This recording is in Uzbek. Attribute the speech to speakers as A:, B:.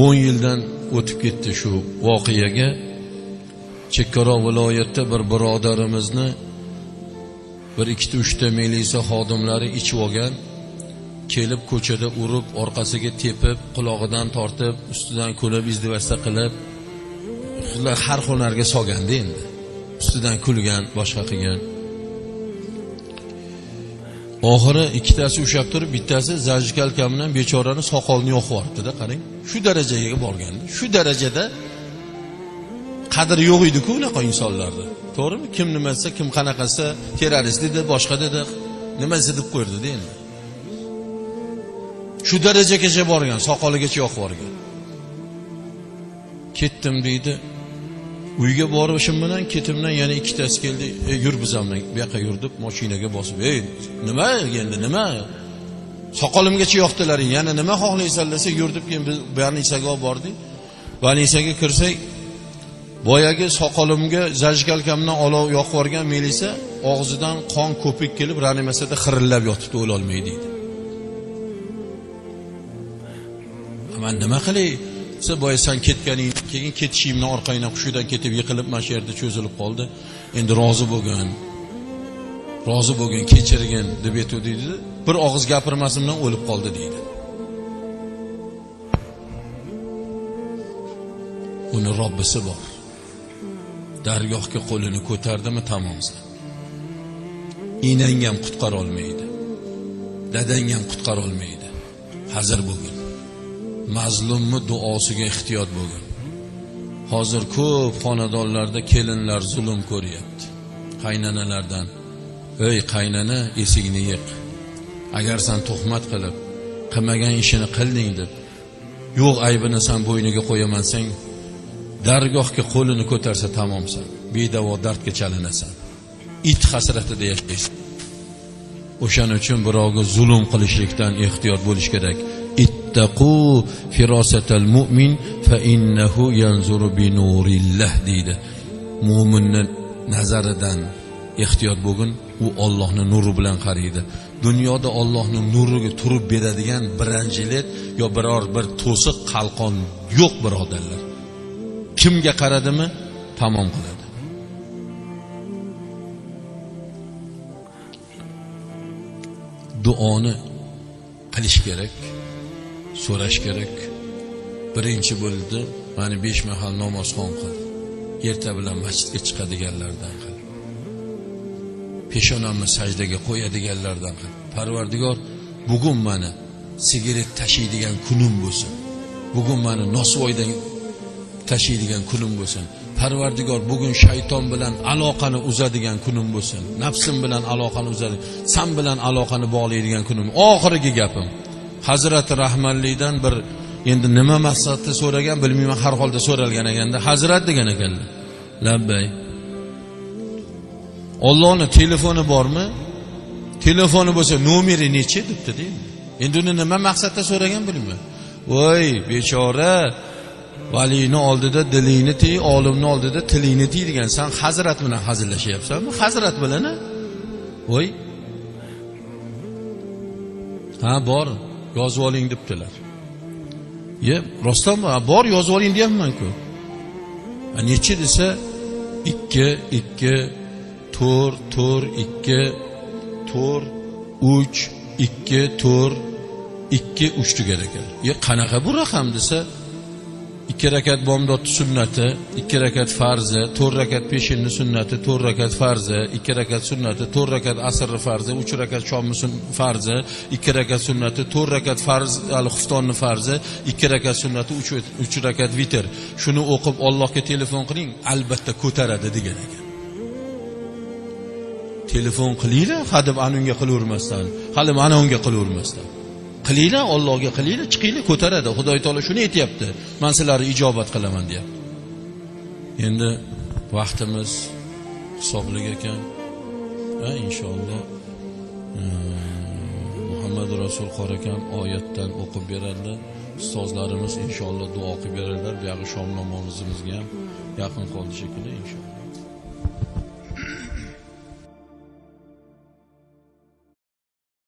A: o'n yildan o'tib ketdi shu voqeaga. Chekkaroq viloyatda bir birodarimizni bir ikkita uchta milisa xodimlari ichib olgan. Kelib ko'chada urib orqasiga tepib qulog'idan tortib ustidan kulib izdivasta qilib har hunarga solganda endi. Ustidan kulgan boshqa qilgan. Oxiri ikkitasi ushlab turib bittasi zajkalka bilan bechorani soqolini yoqib yuboribdida qarang. Shu darajaga borgan shu darajada qadri yo'q ediku unaqa insonlarni to'g'rimi? Kim nima desa kim qanaqasi terrorist dedi boshqa dedi. Nima desa deb qo'yardida endi. Shu darajagacha borgan soqoligacha yoqib yuborgan. Ketdim deydi. Uyga borishim bilan ketimdan yana ikkitasi keldi. E, yur bizamdan bu yoqqa yur deb moshinaga bosib ey nima endi nima? Soqolimgacha yoqdilaring yana nima xohlaysan? desa yur deb keyin biz больницаga olib bordik. Больницаga kirsak boyagi soqolimga zajgalkamdan olov yoqib yuborgan milisa og'zidan qon ko'pik kelib reanimatsiyada xirillab yotibdi o'lolmay deydi man nima qilay? Desa boya san ketganing keyin ketishingdan orqangdan hushidan ketib yiqilib mana shu yerda cho'zilib qoldi. Endi rozi bo'lgin rozi bo'lgin kechirgin deb aytuvdiydi bir og'iz gapirmasim bilan o'lib qoldi deydi. Uni robbisi bor. Dargohga qo'lini ko'tardimi tamomsan enang ham qutqarolmaydi. Dadang ham qutqarolmaydi. Hazir bo'lgin. Mazlumni duosiga ehtiyot bo'lgin hozir ko'p xonadonlarda kelinlar zulm ko'ryapti. Qaynanalardan ey qaynana esingni yiq. Agar san tuhmat qilib qilmagan ishini qilding deb yo'q aybini san bo'yniga qo'yamansang dargohga qo'lini ko'tarsa tamomsan bedavo dardga chalinasan. It hasratida yashaysan. O'shaning uchun birovga zulm qilishlikdan ehtiyot bo'lish kerak. Ittaqu firosatal mu'min fa innahu yanzuru bi nurillah deydi. Mo'minni nazaridan ehtiyot bo'lgin u ollohni nuri bilan qaraydi dunyoda ollohni nuriga turib beradigan branjilet yo biror bir to'siq qalqon yo'q birodarlar. Kimga qaradimi? Tamom qiladi. Duoni qilish kerak. So'rash kerak. Birinchi bo'ldi mana besh mahal namozxon qil. Erta bilan masjidga chiqadiganlardan qil. Peshonamni sajdaga qo'yadiganlardan qil. Parvardigor bugun mani sigaret tashiydigan kunim bo'lsin. Bugun mani nosvoydan tashiydigan kunim bo'lsin. Parvardigor bugun shayton bilan aloqani uzadigan kunim bo'lsin. Nafsim bilan aloqani uzadi san bilan aloqani bog'laydigan kunim. Oxirgi gapim. Hazrati rahmanlikdan bir endi nima maqsadda so'ragan bilmayman har holda so'ralgan ekanda hazrat degan ekanlar labbay. Ollohni telefoni bormi? Telefoni bo'lsa nomeri nechi debdida endi uni nima maqsadda so'ragan bilmayman. Voy bechora valini oldida dilingni tiy olimni oldida tilingni tiy degan san hazrat bilan hazillashyapsanmi hazrat bilan voy. Ha bor. Yozib oling debdilar. Ye rostdanmi? Bor yozib oling deyapmanku. Nechi desa ikki ikki to'rt to'rt ikki to'rt uch ikki to'rt ikki uch tugar ekan. Ye qanaqa bu raqam desa ikki rakat bomdodni sunnati ikki rakat farzi to'rt rakat peshinni sunnati to'rt rakat farzi ikki rakat sunnati to'rt rakat asrni farzi uch rakat shomni farzi ikki rakat sunnati to'rt rakat farz al xuftonni farzi ikki rakat sunnati uch uch rakat vitr. Shuni o'qib ollohga telefon qiling albatta ko'taradi degan ekan. Telefon qilinglar hadeb ana unga qilavermasdan hali mana unga qilavermasdan. Qilinglar ollohga qilinglar chiqinglar ko'taradi. Xudo taolo shuni aytyapti. Man sizlarni ijobat qilaman deyapti. Endi vaqtimiz hisobli ekan. Va inshaalloh. Hmm, Muhammad rasul qor akam oyatdan o'qib beradilar ustozlarimiz inshaalloh duo qilib beradilar. Buyog'i shom namozimizga ham yaqin qoldi shekilli inshaalloh.